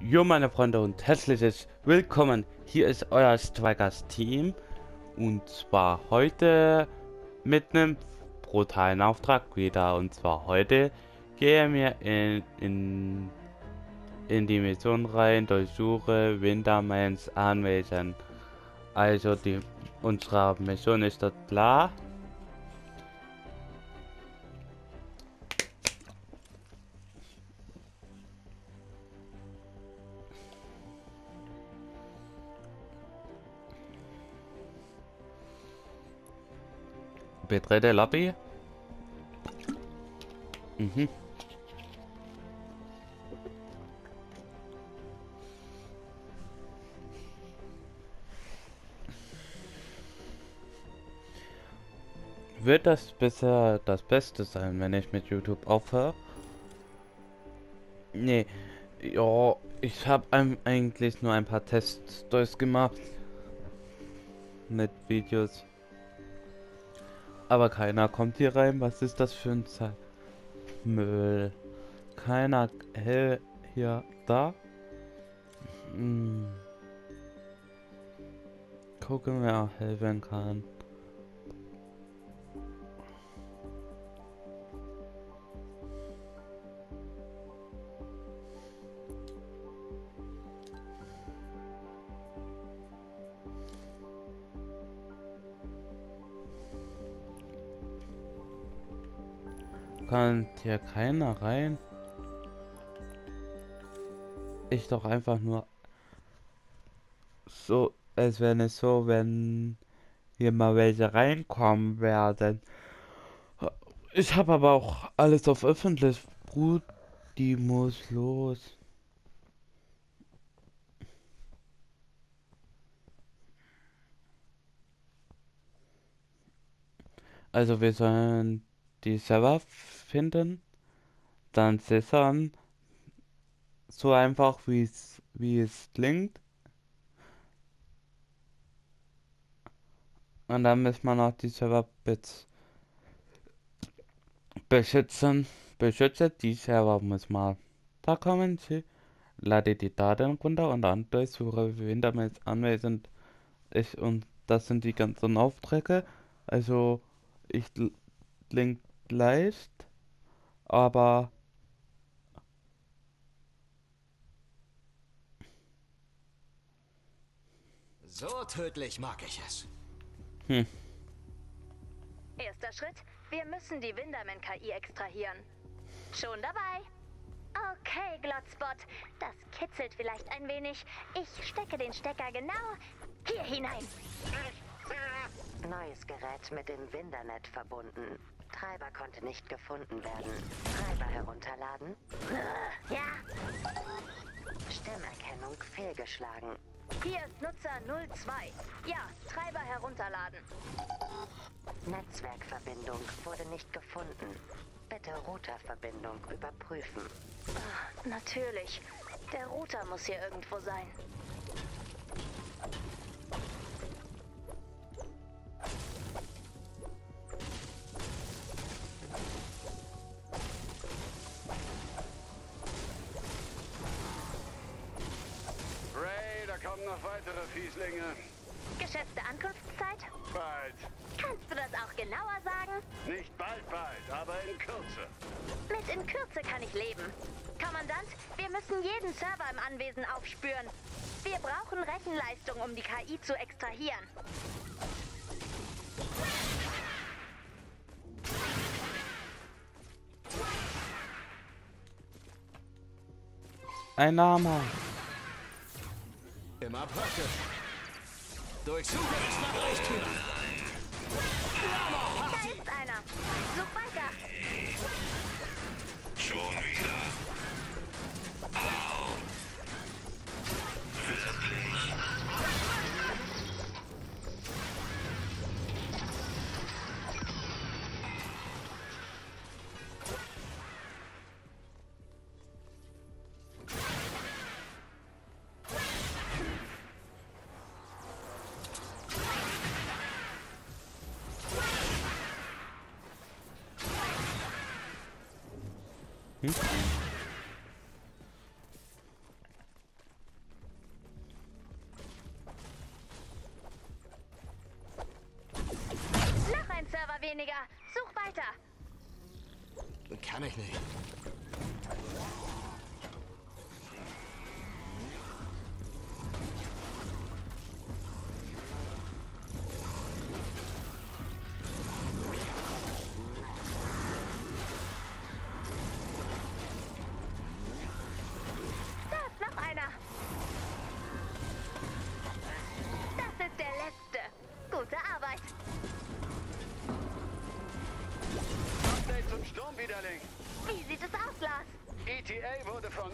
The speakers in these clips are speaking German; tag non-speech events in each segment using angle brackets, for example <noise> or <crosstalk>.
Jo meine Freunde und herzliches Willkommen. Hier ist euer Strikers Team und zwar heute mit einem brutalen Auftrag wieder und zwar heute gehen wir in, in, in die Mission rein, durchsuche Wintermans Anwesen. Also die unsere Mission ist dort klar. Betrete Lobby. Mhm. Wird das bisher das Beste sein, wenn ich mit YouTube aufhöre? Nee, ja, ich habe eigentlich nur ein paar Tests durchgemacht mit Videos. Aber keiner kommt hier rein. Was ist das für ein Zeit? Müll. Keiner hell hier da. Hm. Gucken, wer helfen kann. Kann hier keiner rein? Ich doch einfach nur so, als wenn es so, wenn hier mal welche reinkommen werden. Ich habe aber auch alles auf öffentlich. Brut, die muss los. Also wir sollen die Server finden, dann sichern, so einfach wie es wie es klingt. Und dann muss man auch die Server beschützen. Beschütze die Server muss man. Da kommen sie. Lade die Daten runter und dann durchsuche, wen damit anwesend ist. Und das sind die ganzen Aufträge. Also ich klingt leicht, aber so tödlich mag ich es. Hm. Erster Schritt, wir müssen die Winderman-KI extrahieren. Schon dabei. Okay, Glotspot, das kitzelt vielleicht ein wenig. Ich stecke den Stecker genau hier hinein. Neues Gerät mit dem Windernet verbunden. Treiber konnte nicht gefunden werden. Treiber herunterladen? Ja. Stimmerkennung fehlgeschlagen. Hier ist Nutzer 02. Ja, Treiber herunterladen. Netzwerkverbindung wurde nicht gefunden. Bitte Routerverbindung überprüfen. Ach, natürlich. Der Router muss hier irgendwo sein. Kommen noch weitere Fieslinge. Geschätzte Ankunftszeit? Bald. Kannst du das auch genauer sagen? Nicht bald, bald, aber in Kürze. Mit in Kürze kann ich leben. Kommandant, wir müssen jeden Server im Anwesen aufspüren. Wir brauchen Rechenleistung, um die KI zu extrahieren. Ein Name. Immer praktisch. Durchsuche das Nachrichtstür. Da ist einer. Such weiter. Schon wieder. Hm?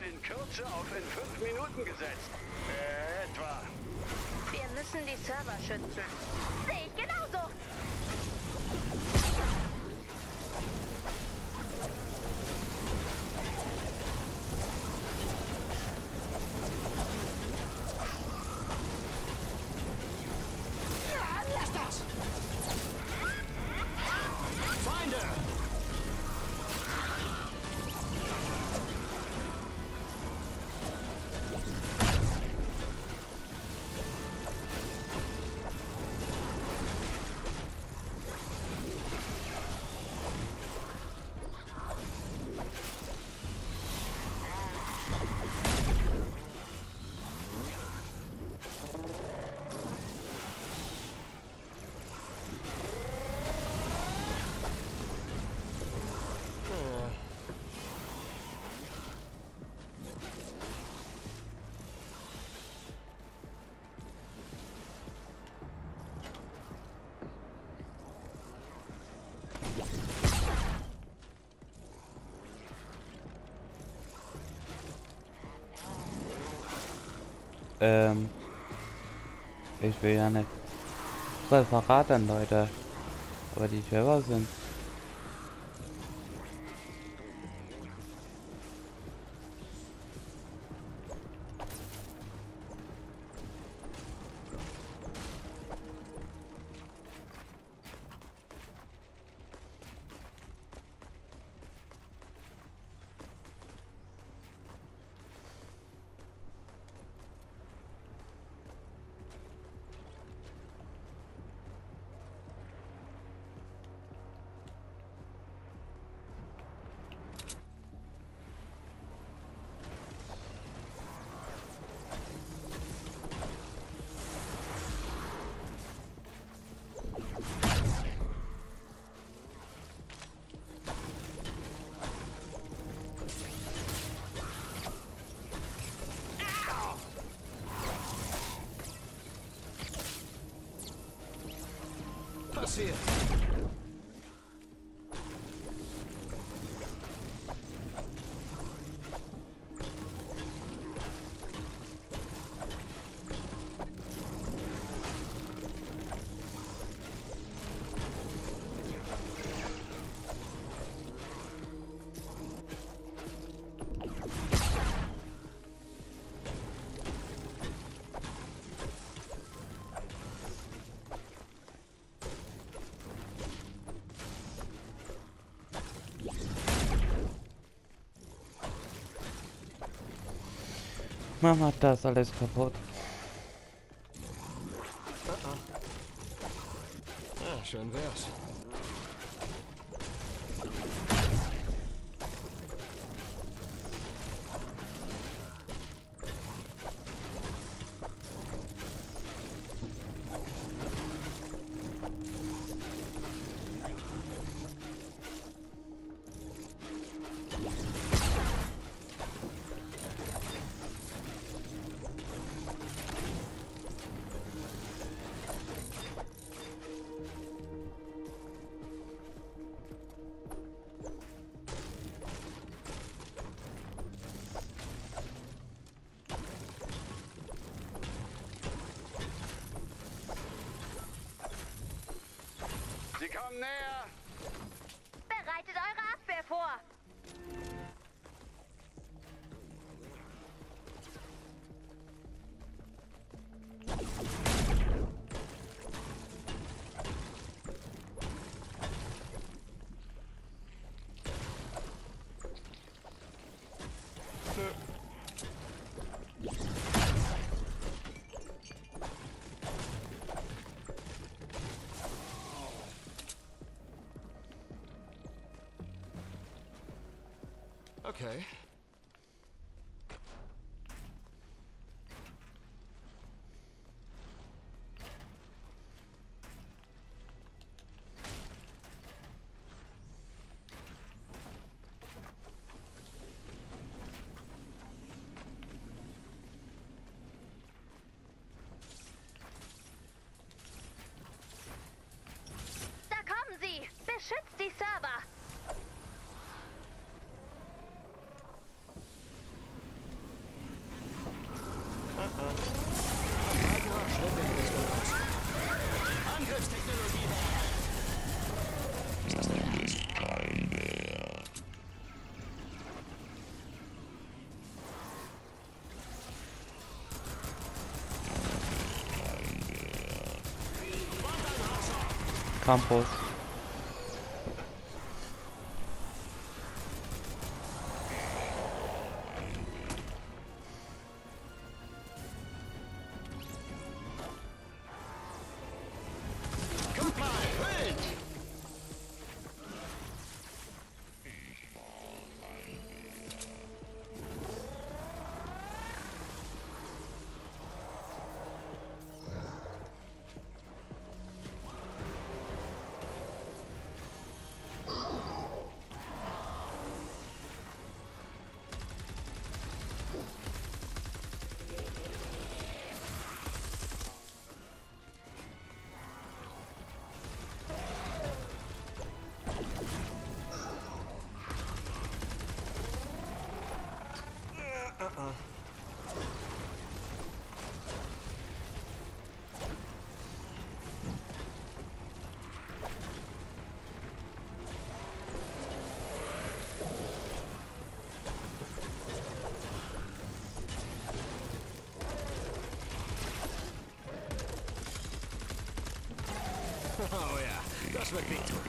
Von in Kürze auf in fünf Minuten gesetzt. Äh, etwa. Wir müssen die Server schützen. Ähm. Ich will ja nicht voll verraten, Leute. Aber die Server sind. você! Mama, das alles kaputt. Sie kommen Okay. compost. Ja, das wird wehtun.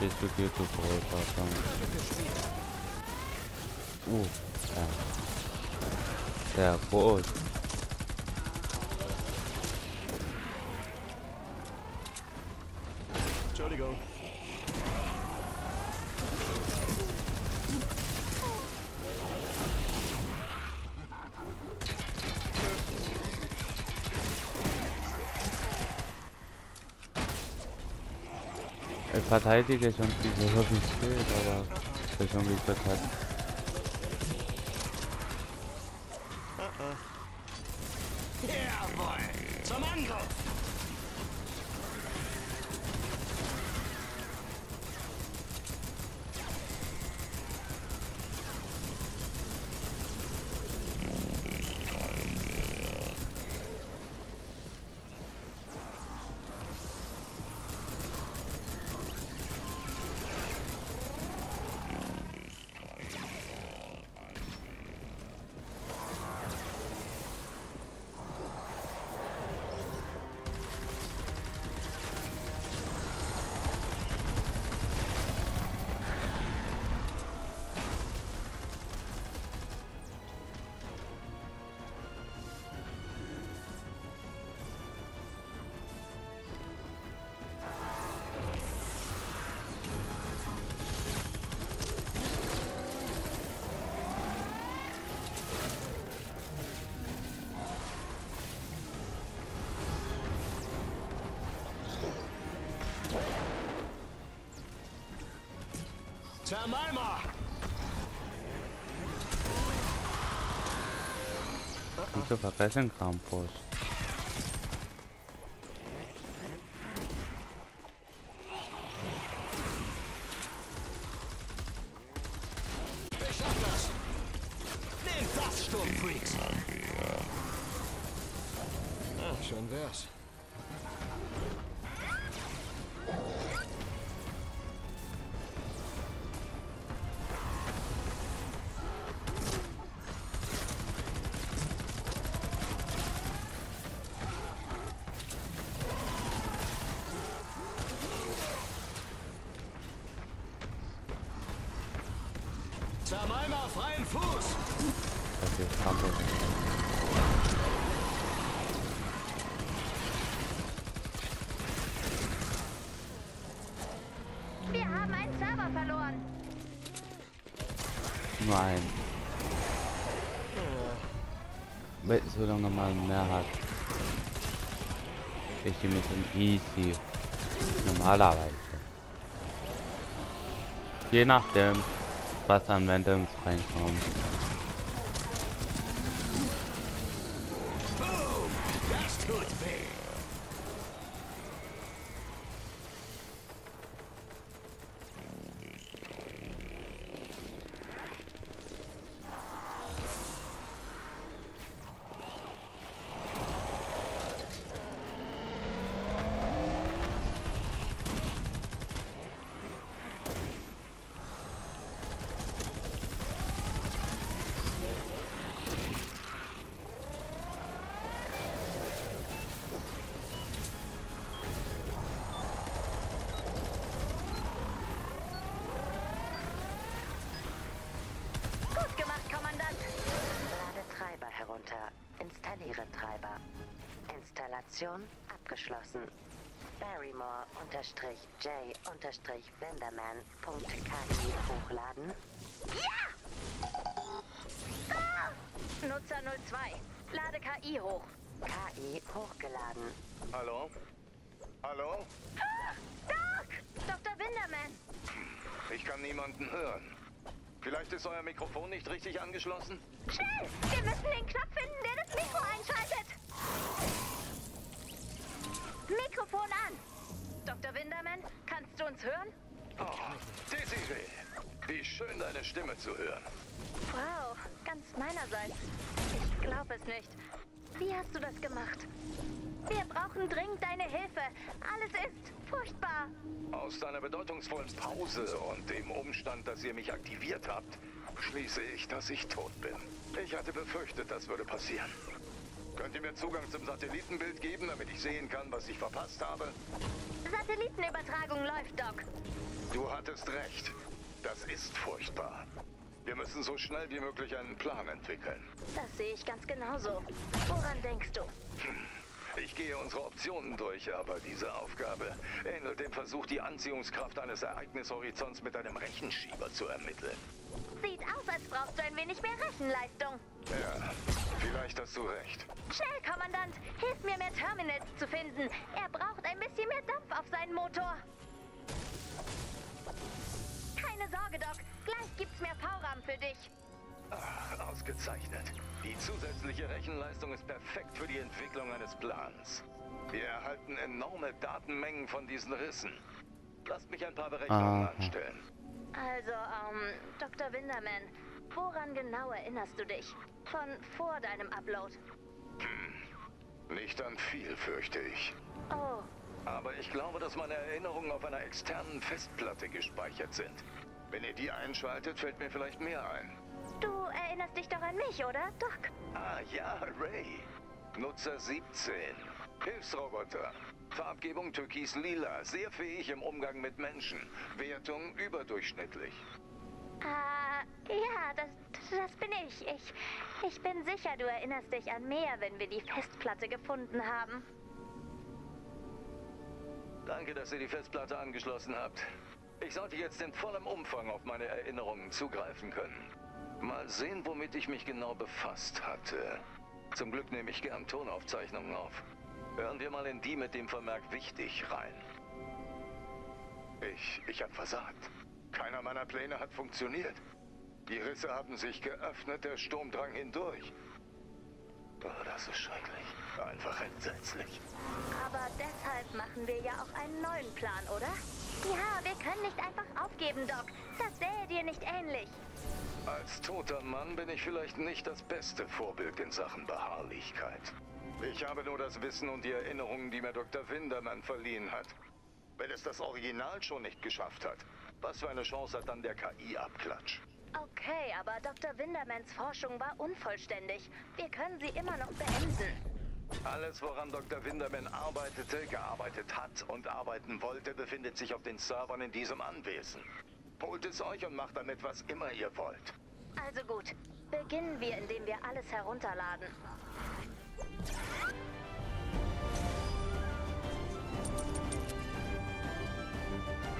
Bist du viel zu groß, Alter. Uh, ja. Groß. Entschuldigung. Ich verteidige schon diese geht, aber das ist irgendwie Jemima! Mitä mä pääsen? Zermalma freien Fuß! Das ist. Wir haben einen Server verloren. Nur ein. Weil solange man mehr hat. Ich die mit dem Easy. Normalerweise. Je nachdem, was an Wendungs reinkommt. Installation abgeschlossen. Barrymore unterstrich J unterstrich Wenderman Punkt KI hochladen. Nutzer 02. Lade KI hoch. KI hochgeladen. Hallo? Hallo? Doc! Dr. Winderman. Ich kann niemanden hören. Vielleicht ist euer Mikrofon nicht richtig angeschlossen? Schnell! Wir müssen den Knopf finden, der das Mikro einschaltet. Mikrofon an. Dr. Winderman, kannst du uns hören? Oh, Desiree. Wie schön, deine Stimme zu hören. Wow, ganz meinerseits. Ich glaube es nicht. Wie hast du das gemacht? Wir brauchen dringend deine Hilfe. Alles ist furchtbar. Aus deiner bedeutungsvollen Pause und dem Umstand, dass ihr mich aktiviert habt, schließe ich, dass ich tot bin. Ich hatte befürchtet, das würde passieren. Könnt ihr mir Zugang zum Satellitenbild geben, damit ich sehen kann, was ich verpasst habe? Satellitenübertragung läuft, Doc. Du hattest recht. Das ist furchtbar. Wir müssen so schnell wie möglich einen Plan entwickeln. Das sehe ich ganz genauso. Woran denkst du? Ich gehe unsere Optionen durch, aber diese Aufgabe ähnelt dem Versuch, die Anziehungskraft eines Ereignishorizonts mit einem Rechenschieber zu ermitteln. Sieht aus, als brauchst du ein wenig mehr Rechenleistung. Ja, vielleicht hast du recht. Schnell, Kommandant! Hilf mir, mehr Terminals zu finden. Er braucht ein bisschen mehr Dampf auf seinen Motor. Keine Sorge, Doc. Gleich gibt's mehr V-RAM für dich. Ach, ausgezeichnet. Die zusätzliche Rechenleistung ist perfekt für die Entwicklung eines Plans. Wir erhalten enorme Datenmengen von diesen Rissen. Lasst mich ein paar Berechnungen Aha. anstellen. Also, ähm, Dr. Winderman, woran genau erinnerst du dich? Von vor deinem Upload. Nicht an viel, fürchte ich. Oh, Aber ich glaube, dass meine Erinnerungen auf einer externen Festplatte gespeichert sind. Wenn ihr die einschaltet, fällt mir vielleicht mehr ein. Du erinnerst dich doch an mich, oder, Doc? Ah ja, Ray. Nutzer 17. Hilfsroboter. Farbgebung türkis-lila. Sehr fähig im Umgang mit Menschen. Wertung überdurchschnittlich. Ah, ja, das, das bin ich. ich. Ich bin sicher, du erinnerst dich an mehr, wenn wir die Festplatte gefunden haben. Danke, dass ihr die Festplatte angeschlossen habt. Ich sollte jetzt in vollem Umfang auf meine Erinnerungen zugreifen können. Mal sehen, womit ich mich genau befasst hatte. Zum Glück nehme ich gern Tonaufzeichnungen auf. Hören wir mal in die mit dem Vermerk wichtig rein. Ich, ich habe versagt. Keiner meiner Pläne hat funktioniert. Die Risse haben sich geöffnet, der Sturm drang hindurch. Oh, das ist schrecklich. Einfach entsetzlich. Aber deshalb machen wir ja auch einen neuen Plan, oder? Ja, wir können nicht einfach aufgeben, Doc. Das sähe dir nicht ähnlich. Als toter Mann bin ich vielleicht nicht das beste Vorbild in Sachen Beharrlichkeit. Ich habe nur das Wissen und die Erinnerungen, die mir Dr. Windermann verliehen hat. Wenn es das Original schon nicht geschafft hat, was für eine Chance hat dann der KI-Abklatsch? Okay, aber Dr. Windermans Forschung war unvollständig. Wir können sie immer noch beenden. Alles, woran Dr. Winderman arbeitete, gearbeitet hat und arbeiten wollte, befindet sich auf den Servern in diesem Anwesen. Holt es euch und macht damit, was immer ihr wollt. Also gut. Beginnen wir, indem wir alles herunterladen.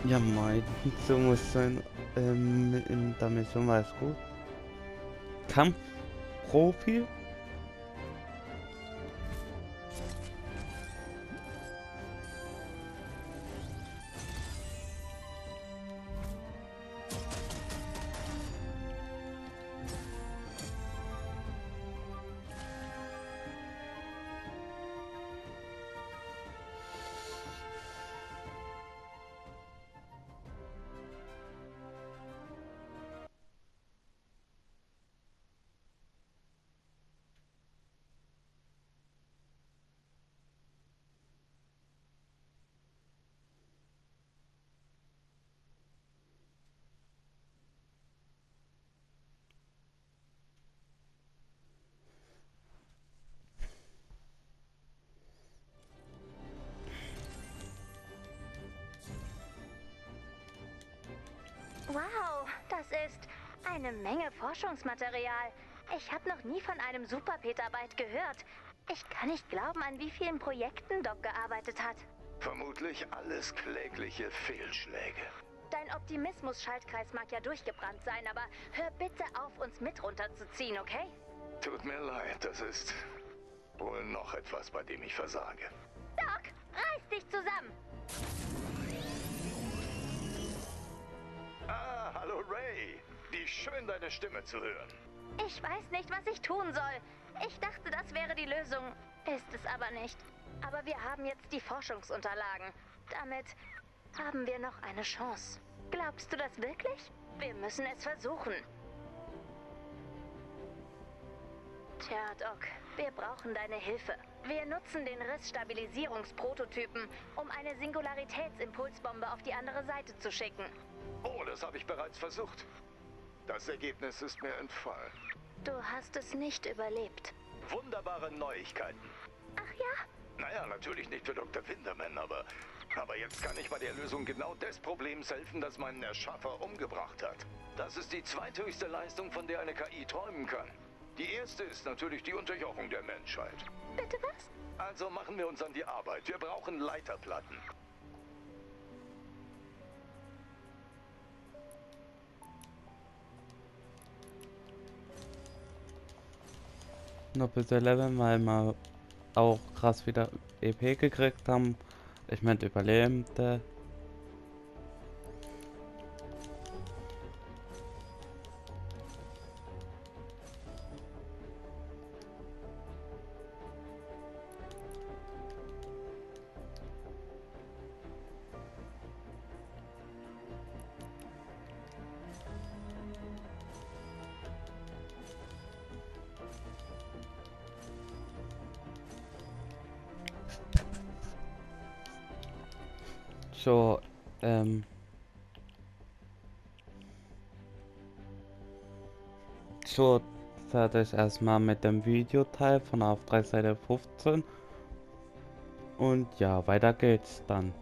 Ja, mein, <laughs> so muss sein. Ähm, in der Mission war es gut. Kampfprofi? Wow, ist eine Menge Forschungsmaterial. Ich habe noch nie von einem Superpetabyte gehört. Ich kann nicht glauben, an wie vielen Projekten Doc gearbeitet hat. Vermutlich alles klägliche Fehlschläge. Dein Optimismus-Schaltkreis mag ja durchgebrannt sein, aber hör bitte auf, uns mit runterzuziehen, okay? Tut mir leid, das ist wohl noch etwas, bei dem ich versage. Doc, reiß dich zusammen! Ah, hallo Ray. Wie schön, deine Stimme zu hören. Ich weiß nicht, was ich tun soll. Ich dachte, das wäre die Lösung. Ist es aber nicht. Aber wir haben jetzt die Forschungsunterlagen. Damit haben wir noch eine Chance. Glaubst du das wirklich? Wir müssen es versuchen. Tja, Doc, wir brauchen deine Hilfe. Wir nutzen den Rissstabilisierungsprototypen, um eine Singularitätsimpulsbombe auf die andere Seite zu schicken. Oh, das habe ich bereits versucht. Das Ergebnis ist mir entfallen. Du hast es nicht überlebt. Wunderbare Neuigkeiten. Ach ja? Naja, natürlich nicht für Dr. Winterman, aber, aber jetzt kann ich bei der Lösung genau des Problems helfen, das meinen Erschaffer umgebracht hat. Das ist die zweithöchste Leistung, von der eine KI träumen kann. Die erste ist natürlich die Unterjochung der Menschheit. Bitte was? Also machen wir uns an die Arbeit. Wir brauchen Leiterplatten. Bisschen leveln, weil wir auch krass wieder EP gekriegt haben. Ich meine Überlebende. So, ähm. So, fertig erstmal mit dem Videoteil von Auftragseite 15. Und ja, weiter geht's dann.